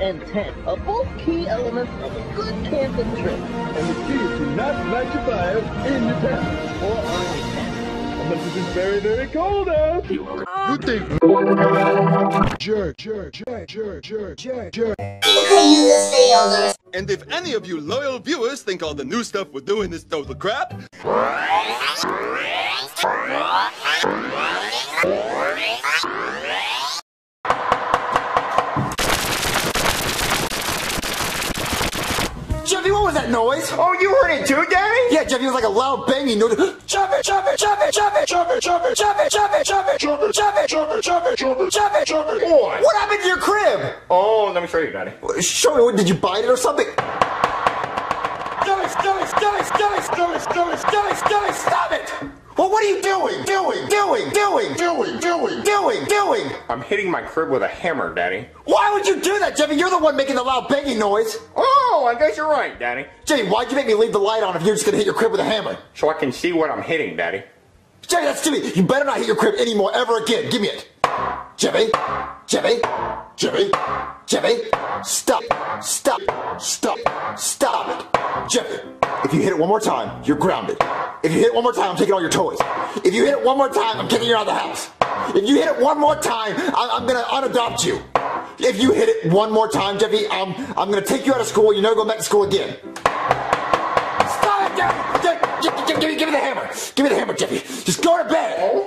and tent are both key elements of a good camping trip. And the key is to not light your fire in your tent. Or on a tent. Unless it is very, very cold out. Ah. You think jerk, jerk, jerk, jerk, jerk, jerk, jerk. And if any of you loyal viewers think all the new stuff we're doing is total crap, was that noise? Oh, you heard it too, Daddy? Yeah, Jeffy, it was like a loud banging noise. Jeffy, Jeffy, Jeffy, Jeffy, Jeffy, Jeffy, Jeffy, Jeffy, Jeffy, Jeffy, Jeffy, Jeffy, Jeffy, Jeffy, Jeffy, Jeffy. What? What happened to your crib? Oh, let me show you, Daddy. Show me, what, did you bite it or something? Jeffy, Jeffy, Jeffy, Jeffy, Jeffy, Jeffy, Jeffy, Jeffy, stop it! Well, what are you doing? Doing, doing, doing, doing, doing, doing, doing. I'm hitting my crib with a hammer, Daddy. Why would you do that, Jeffy? You're the one making the loud banging noise. Oh, Oh, I guess you're right, Daddy. Jeffy, why'd you make me leave the light on if you're just gonna hit your crib with a hammer? So I can see what I'm hitting, Daddy. Jeffy, that's stupid. You better not hit your crib anymore ever again. Give me it. Jeffy, Jeffy, Jeffy, Jeffy, stop, stop, stop, stop it. Jeffy, if you hit it one more time, you're grounded. If you hit it one more time, I'm taking all your toys. If you hit it one more time, I'm kicking you out of the house. If you hit it one more time, I'm, I'm gonna unadopt you. If you hit it one more time, Jeffy, I'm, I'm gonna take you out of school. You're never going back to school again. Stop it, Jeffy, Jeffy, give me the hammer. Give me the hammer, Jeffy. Just go to bed.